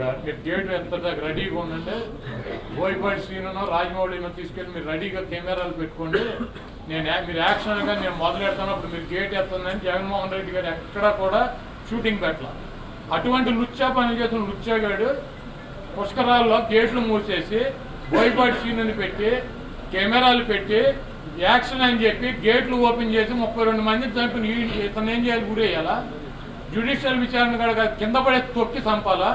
జగన్మోహన్ అక్కడ మీరు గేట్ ఎంత రెడీగా ఉండంటే బోయపాటి శ్రీను రాజమౌళిని తీసుకెళ్ళి మీరు రెడీగా కెమెరాలు పెట్టుకోండి. నేను మీరు మీరు యాక్షన్గా నేను మొదలు అప్పుడు మీరు గేట్ ఎత్తుందని జగన్మోహన్ రెడ్డి గారు ఎక్కడా కూడా షూటింగ్ పెట్టాల. అటువంటి లుచ్చా పని చేసిన లుచ్చాగాడు పుష్కరాల్లో గేట్లు మూసేసి బోయపాటి సీనుని పెట్టి కెమెరాలు పెట్టి యాక్షన్ అని చెప్పి గేట్లు ఓపెన్ చేసి ముప్పై రెండు మంది చంపి ఇతను ఏం చేయాలి? ఊరేయాలా? జ్యుడిషియల్ విచారణ కనుక కింద పడే తొక్కి చంపాలా?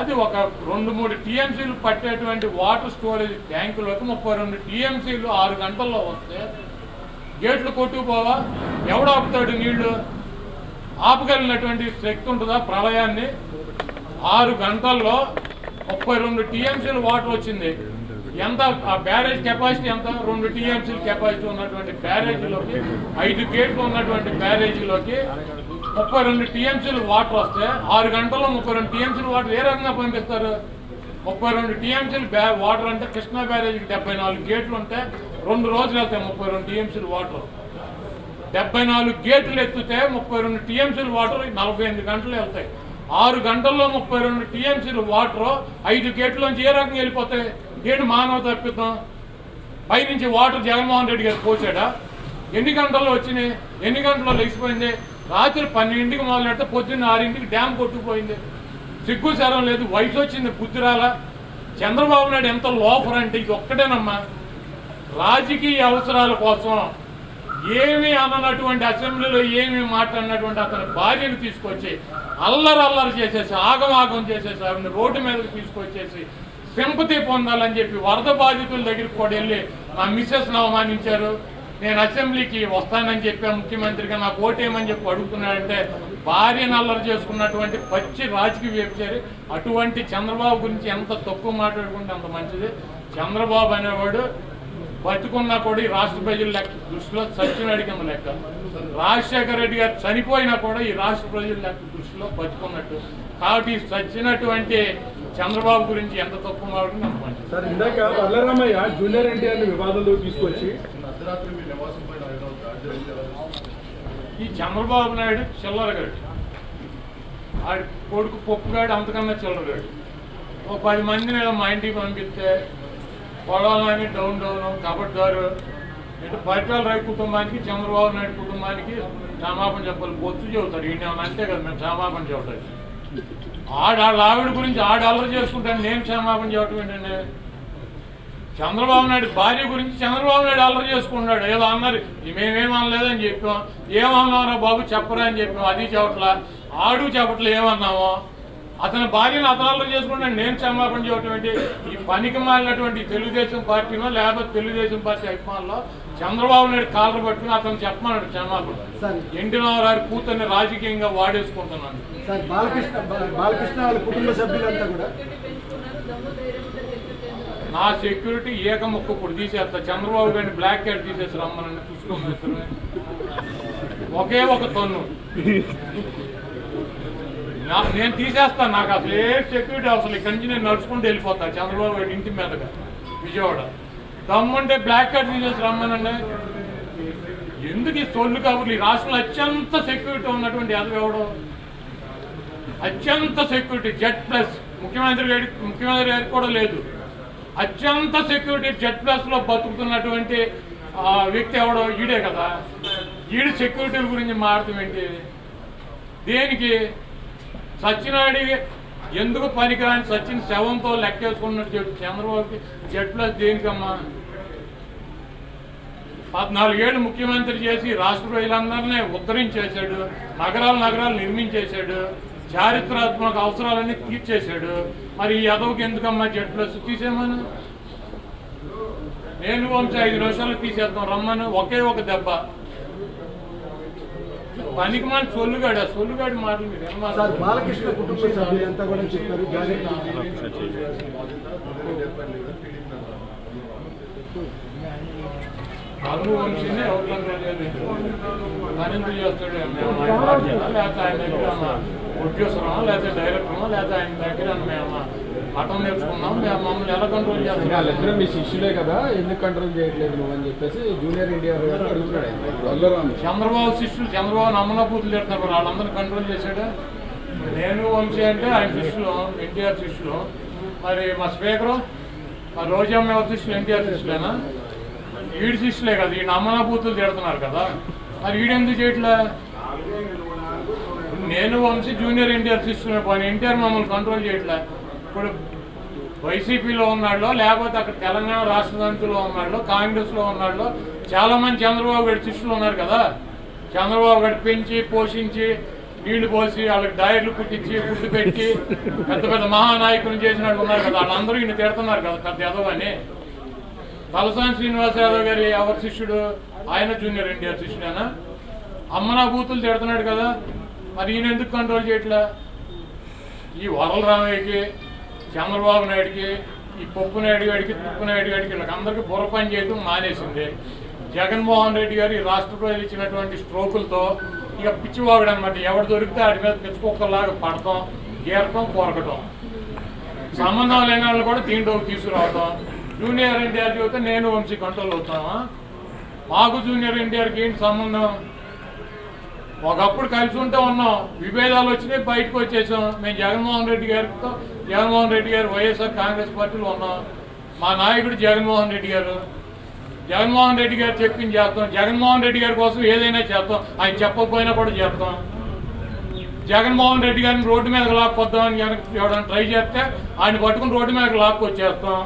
అది ఒక రెండు మూడు టీఎంసీలు పట్టేటువంటి వాటర్ స్టోరేజ్ ట్యాంకులోకి ముప్పై రెండు టీఎంసీలు ఆరు గంటల్లో వస్తే గేట్లు కొట్టుకుపోవా? ఎవడు ఆపుతాడు నీళ్ళు? ఆపగలిగినటువంటి శక్తి ఉంటుందా ప్రళయాన్ని? ఆరు గంటల్లో ముప్పై రెండు టీఎంసీలు వాటర్ వచ్చింది. ఎంత? ఆ బ్యారేజ్ కెపాసిటీ ఎంత? రెండు టీఎంసీల కెపాసిటీ ఉన్నటువంటి బ్యారేజీలోకి ఐదు గేట్లు ఉన్నటువంటి బ్యారేజీలోకి ముప్పై రెండు టీఎంసీలు వాటర్ వస్తే ఆరు గంటల్లో ముప్పై రెండు టీఎంసీలు వాటర్ ఏ రకంగా పంపిస్తారు? ముప్పై రెండు టీఎంసీలు బ్యా వాటర్ అంటే కృష్ణా బ్యారేజీకి డెబ్బై నాలుగు గేట్లు ఉంటే రెండు రోజులు వెళ్తాయి ముప్పై రెండు టీఎంసీలు వాటర్. డెబ్బై నాలుగు గేట్లు ఎత్తితే ముప్పై రెండు టీఎంసీలు వాటర్ నలభై ఎనిమిది గంటలు వెళ్తాయి. ఆరు గంటల్లో ముప్పై రెండు టీఎంసీలు వాటర్ ఐదు గేట్లోంచి ఏ రకంగా వెళ్ళిపోతాయి? గేటు మానవ తప్పిద్దాం పైనుంచి వాటర్ జగన్మోహన్ రెడ్డి గారు పోసాడా? ఎన్ని గంటల్లో వచ్చినాయి? ఎన్ని గంటల్లో లేచిపోయింది? రాత్రి పన్నెండింటికి మొదలెడితే పొద్దున్న ఆరింటికి డ్యామ్ కొట్టుకుపోయింది. సిగ్గు శరం లేదు వయసు వచ్చింది బుద్ధిరాల చంద్రబాబు నాయుడు ఎంత లోఫర్ అంటే ఇది ఒక్కటేనమ్మా. రాజకీయ అవసరాల కోసం ఏమి అననటువంటి అసెంబ్లీలో ఏమీ మాట్లాడినటువంటి అతని భార్యను తీసుకొచ్చి అల్లరి అల్లరి చేసేసి ఆగమాగం చేసేసి ఆవిడని రోడ్డు మీదకి తీసుకొచ్చేసి సింపతి పొందాలని చెప్పి వరద బాధితుల దగ్గరికి కూడా వెళ్ళి మా మిస్సెస్ని అవమానించారు నేను అసెంబ్లీకి వస్తానని చెప్పా ముఖ్యమంత్రిగా నాకు ఓటేయమని చెప్పి అడుగుతున్నాడంటే భార్య నల్లరు చేసుకున్నటువంటి పచ్చి రాజకీయ వ్యభిచారి అటువంటి చంద్రబాబు గురించి ఎంత తక్కువ మాట్లాడుకుంటే అంత మంచిది. చంద్రబాబు అనేవాడు బతుకున్నా కూడా ఈ రాష్ట్ర ప్రజల లెక్క దృష్టిలో చచ్చినాడి కింద లెక్క. రాజశేఖర రెడ్డి గారు చనిపోయినా కూడా ఈ రాష్ట్ర ప్రజల లెక్క దృష్టిలో బతుకున్నట్టు. కాబట్టి ఈ చచ్చినటువంటి చంద్రబాబు గురించి ఎంత తక్కువ మాట్లాడుకుంటే అంత మంచిది. సార్ ఇందాక వల్లరామయ్య జూనియర్ ఎన్టీఆర్ వివాదంలో తీసుకొచ్చి ఈ చంద్రబాబు నాయుడు చిల్లరగాడు ఆడి కొడుకు పొప్పుగాడు అంతకన్నా చిల్లరగాడు ఓ పది మందిని మా ఇంటికి పంపిస్తే పొలాలని డౌన్ డౌన్ కబడ్దారు. ఇటు పరిటాల రాయి కుటుంబానికి చంద్రబాబు నాయుడు కుటుంబానికి క్షమాపణ చెప్పాలి. బొత్తు చెబుతారు. ఈయన అంతే కదా మేము క్షమాపణ చెబుతారు ఆడ ఆవిడ గురించి ఆడ అల్లరి చేసుకుంటాను నేను క్షమాపణ చెప్పడం ఏంటంటే చంద్రబాబు నాయుడు భార్య గురించి చంద్రబాబు నాయుడు అల్లరి చేసుకున్నాడు ఏదో అన్నారు మేమేం అనలేదని చెప్పాం. ఏమన్నారా బాబు చెప్పరా అని చెప్పాం. అది చెప్పట్లా. ఆడు చెప్పట్లే ఏమన్నామో. అతని భార్యను అతను అల్లరి చేసుకున్నాడు నేను క్షమాపణ చెప్పడం ఏంటి? ఈ పనికి మాలినటువంటి తెలుగుదేశం పార్టీనో లేకపోతే తెలుగుదేశం పార్టీ అభిమానులు చంద్రబాబు నాయుడు కాలర్ పట్టుకుని అతను చెప్పమన్నాడు క్షమాపణ. సార్. ఎన్టీ రామారావు కూతుర్ని రాజకీయంగా వాడేసుకుంటున్నాను. సార్ బాలకృష్ణ బాలకృష్ణ వాళ్ళ కుటుంబ సభ్యులంతా కూడా నా సెక్యూరిటీ ఏక ఇప్పుడు తీసేస్తా. చంద్రబాబు గారిని బ్లాక్ క్యాట్ తీసేసి రమ్మనండి చూసుకోండి ఒకే ఒక తన్ను. నేను తీసేస్తాను నాకు అసలు ఏ సెక్యూరిటీ అవసరం ఇక్కడి నుంచి నేను నడుచుకుంటూ వెళ్ళిపోతాను చంద్రబాబు గారి ఇంటి మీదగా విజయవాడ. దమ్ముంటే బ్లాక్ కార్డ్ తీసేసి రమ్మనండి. ఎందుకు ఈ సొల్లు కబుర్లు? ఈ రాష్ట్రంలో అత్యంత సెక్యూరిటీ ఉన్నటువంటి యాదవ్ ఎవడం? అత్యంత సెక్యూరిటీ జెడ్ ప్లస్ ముఖ్యమంత్రి గారి ముఖ్యమంత్రి గారికి కూడా లేదు. అత్యంత సెక్యూరిటీ జెడ్ ప్లస్లో బతుకుతున్నటువంటి ఆ, వ్యక్తి ఎవడో ఈడే కదా. ఈడు సెక్యూరిటీ గురించి మాట్లాడటం ఏంటి? దేనికి? సత్యనాయుడు ఎందుకు పనికిరాని సచిన్ శవంతో లెక్కేసుకున్నట్టు చెప్పి. చంద్రబాబుకి జెడ్ ప్లస్ దేనికమ్మా? పద్నాలుగేళ్ళు ముఖ్యమంత్రి చేసి రాష్ట్ర ప్రజలందరినీ ఉద్ధరించేశాడు నగరాలు నగరాలు నిర్మించేశాడు. చారిత్రాత్మక అవసరాలన్నీ తీర్చేశాడు. మరి ఈ యదవకి ఎందుకమ్మా జెడ్ ప్లస్ తీసేమను నేను వంశీ ఐదు నిమిషాలు తీసేద్దాం రమ్మను. ఒకే ఒక దెబ్బ. పనికి మన సొల్లుగాడు ఆ సొల్లుగాడి మాటలు మీరు? బాలకృష్ణ కుటుంబ సభ్యులంతా కూడా చెప్పారు వంశీని చేస్తాడు? లేకపోతే ఆయన ఉద్యోగమా లేకపోతే డైరెక్టరమా లేకపోతే ఆయన దగ్గర మేము? మఠం నేర్చుకున్నాం మేము మమ్మల్ని ఎలా కంట్రోల్ చేస్తాం? వాళ్ళిద్దరూ మీ శిష్యులే కదా ఎందుకు కంట్రోల్ చేయట్లేదు నువ్వు అని చెప్పేసి జూనియర్ అడుగుతున్నాడు ఆయన. చంద్రబాబు. శిష్యులు చంద్రబాబు నమ్మన పూతులు తిడుతున్నారు మరి వాళ్ళందరినీ కంట్రోల్ చేశాడు? నేను వంశీ అంటే ఆయన శిష్యులు ఎన్టీఆర్ శిష్యులు. మరి మా స్పీకరు మా రోజమ్మ శిష్యులు ఎన్టీఆర్ శిష్యులేనా? వీడి శిష్యులే కదా ఈ నమ్మన పూతులు తిడుతున్నారు కదా. మరి వీడెందుకు చేయట్లే? నేను వంశీ జూనియర్ ఎన్టీఆర్ శిష్యులే పని ఎన్టీఆర్ మమ్మల్ని కంట్రోల్ చేయట్లే? ఇప్పుడు వైసీపీలో ఉన్నాళ్ళు లేకపోతే అక్కడ తెలంగాణ రాష్ట్ర సమితిలో ఉన్నాళ్ళు కాంగ్రెస్లో ఉన్నాళ్ళు చాలా మంది చంద్రబాబు గారి శిష్యులు ఉన్నారు కదా? చంద్రబాబు గారు పెంచి పోషించి నీళ్ళు పోసి వాళ్ళకి డైర్లు కుట్టించి ఫుడ్ పెట్టి పెద్ద పెద్ద మహానాయకులు చేసిన వాళ్ళు ఉన్నారు కదా? వాళ్ళందరూ ఈయన తిడుతున్నారు కదా పెద్ద యాదవ్ అని. తలసాని శ్రీనివాస్ యాదవ్ గారి ఎవరి శిష్యుడు? ఆయన జూనియర్ ఎన్టీఆర్ శిష్యుడేనా? అమ్మనా బూతులు తిడుతున్నాడు కదా? మరి ఈయన ఎందుకు కంట్రోల్ చేయట్లా? ఈ వరల రామయ్యకి చంద్రబాబు నాయుడికి ఈ పప్పు నాయుడు గారికి తుప్పు నాయుడు గారికి వీళ్ళకందరికీ బుర్ర పని చేయడం మానేసింది. జగన్మోహన్ రెడ్డి గారు ఈ రాష్ట్ర ప్రజలు ఇచ్చినటువంటి స్ట్రోకులతో ఇక పిచ్చివాగుడు అనమాట ఎవడు దొరికితే వాడి మీద పిచ్చుకొక్కలాగా పడటం గీరటం కొరకటం. సంబంధం లేని వాళ్ళు కూడా దీంట్లోకి తీసుకురావటం. జూనియర్ ఎన్టీఆర్ చూస్తే నేను వంశీ కంట్రోల్ అవుతామా? మాకు జూనియర్ ఎన్టీఆర్కి ఏంటి సంబంధం? ఒకప్పుడు కలిసి ఉంటే ఉన్నాం. విభేదాలు వచ్చినాయి బయటకు వచ్చేసాం. మేము జగన్మోహన్ రెడ్డి గారితో జగన్మోహన్ రెడ్డి గారు వైఎస్ఆర్ కాంగ్రెస్ పార్టీలో ఉన్నాం. మా నాయకుడు జగన్మోహన్ రెడ్డి గారు. జగన్మోహన్ రెడ్డి గారు చెప్పింది చేస్తాం. జగన్మోహన్ రెడ్డి గారి కోసం ఏదైనా చేస్తాం. ఆయన చెప్పకపోయినా కూడా చేస్తాం. జగన్మోహన్ రెడ్డి గారిని రోడ్డు మీద లాక్కొద్దామని కనుక చూడడానికి ట్రై చేస్తే ఆయన పట్టుకుని రోడ్డు మీద లాక్కొచ్చేస్తాం.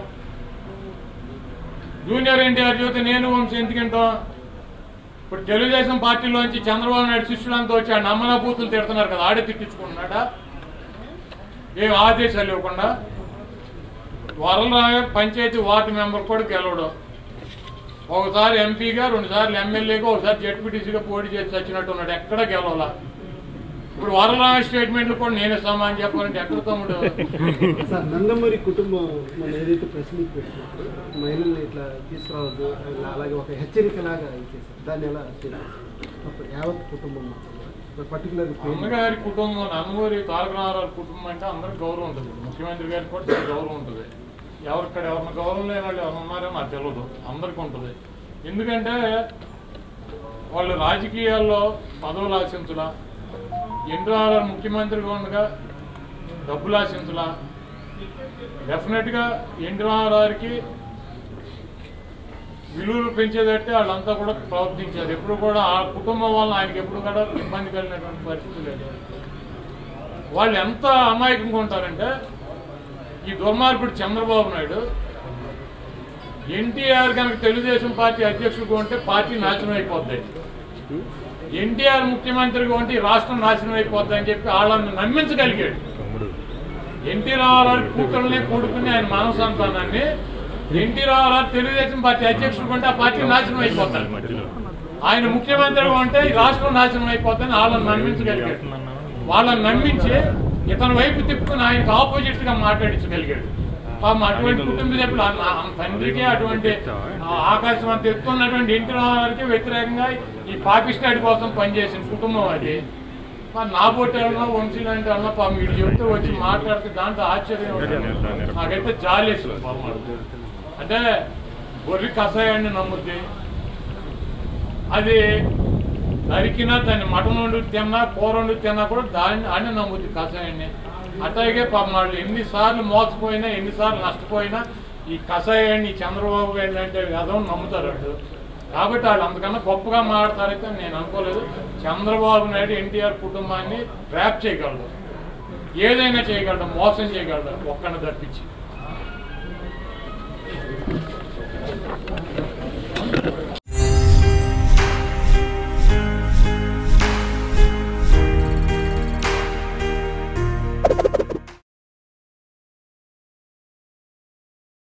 జూనియర్ ఎన్టీఆర్ చూస్తే నేను వంశీ ఎందుకంటాం? ఇప్పుడు తెలుగుదేశం పార్టీలోంచి చంద్రబాబు నాయుడు శిష్యులంతా వచ్చి ఆ నమ్మన బూతులు తిడుతున్నారు కదా ఆడే తిట్టించుకుంటున్నాడా? ఏం ఆదేశాలు ఇవ్వకుండా వరలరాయ పంచాయతీ వార్డు మెంబర్ కూడా గెలవడం. ఒకసారి ఎంపీగా రెండుసార్లు ఎమ్మెల్యేగా ఒకసారి జడ్పీటీసీగా పోటీ చేసి వచ్చినట్టు ఉన్నాడు ఎక్కడ గెలవాల? ఇప్పుడు వరలరాయ స్టేట్మెంట్లు కూడా నేనే సమానం చెప్పాలంటే ఎక్కడ తమ్ముడు? సార్ నందమూరి కుటుంబం మన ఏదైతే ప్రెస్ మీట్ పెట్టినప్పుడు మహిళల్ని ఇట్లా తీసుకురావద్దు అలాగే ఒక హెచ్చరికలాగా ఇచ్చేసారు దాన్ని ఎలా యావత్ కుటుంబం పర్టికులర్ అమ్మగారి కుటుంబం నందమూరి తారక రామారావు కుటుంబం అంటే అందరికి గౌరవం ఉంటుంది. ముఖ్యమంత్రి గారికి కూడా చాలా గౌరవం ఉంటుంది. ఎవరిక్కడ ఎవరిని గౌరవం లేని వాళ్ళు ఎవరు ఉన్నారో నాకు తెలియదు అందరికీ ఉంటుంది. ఎందుకంటే వాళ్ళు రాజకీయాల్లో పదవులు ఆశించలా ఎన్టీఆర్ ముఖ్యమంత్రిగా ఉండగా డబ్బులు ఆశించలా. డెఫినెట్గా ఎన్టీఆర్ఆర్కి విలువలు పెంచేదట్టే వాళ్ళంతా కూడా ప్రవర్తించారు. ఎప్పుడు కూడా ఆ కుటుంబం వల్ల ఆయనకి ఎప్పుడు కూడా ఇబ్బంది కలిగినటువంటి పరిస్థితి లేదు. వాళ్ళు ఎంత అమాయకంగా ఉంటారంటే ఈ దుర్మార్గుడు చంద్రబాబు నాయుడు ఎన్టీఆర్ కనుక తెలుగుదేశం పార్టీ అధ్యక్షుడిగా ఉంటే పార్టీ నాశనం అయిపోద్ది. ఎన్టీఆర్ ముఖ్యమంత్రిగా ఉంటే ఈ రాష్ట్రం నాశనం అయిపోద్ది అని చెప్పి వాళ్ళని నమ్మించగలిగాడు. ఎన్టీ రామారావు కూతుర్ని కొడుకుని ఆయన మానవ సంతానాన్ని ఎన్టీ రామారావు తెలుగుదేశం పార్టీ అధ్యక్షుడు ఉంటే ఆ పార్టీ నాశనం అయిపోతాడు ఆయన ముఖ్యమంత్రిగా ఉంటే ఈ రాష్ట్రం నాశనం అయిపోతుందని వాళ్ళని నమ్మించగలిగాడు. వాళ్ళని నమ్మించి ఇతని వైపు తిప్పుకుని ఆయనకు ఆపోజిట్గా మాట్లాడించగలిగాడు. పాపం అటువంటి కుటుంబ సభ్యులు తండ్రికి అటువంటి ఆ ఆకాశం అంత ఎత్తున్నటువంటి ఎన్టీ రామారావుకి వ్యతిరేకంగా ఈ పాకిస్తాన్ కోసం పనిచేసిన కుటుంబం అది. మరి నా పొట్టేళ్ళలో వంశీలు అన్న పాపం వీడు చెప్తే వచ్చి మాట్లాడితే దాంట్లో ఆశ్చర్యం ఉంటుంది. నాకైతే జాలేస్తుంది పాపం అంటే గొర్రె కషాయాన్ని నమ్ముద్ది. అది నరికినా దాన్ని మటన్ వండు తిన్నా కూర వండు తిన్నా కూడా దాన్ని అన్నీ నమ్ముద్ది కషాయాన్ని. అట్లాగే పాపం వాళ్ళు ఎన్నిసార్లు మోసపోయినా ఎన్నిసార్లు నష్టపోయినా ఈ కషాయాన్ని చంద్రబాబు గారు అంటే అదం నమ్ముతారు వాళ్ళు కాబట్టి వాళ్ళు అంతకన్నా గొప్పగా మాట్లాడతారైతే నేను అనుకోలేదు. చంద్రబాబు నాయుడు ఎన్టీఆర్ కుటుంబాన్ని ట్రాప్ చేయగలడు. ఏదైనా చేయగలడు మోసం చేయగలడు ఒక్కడిని తప్పించి.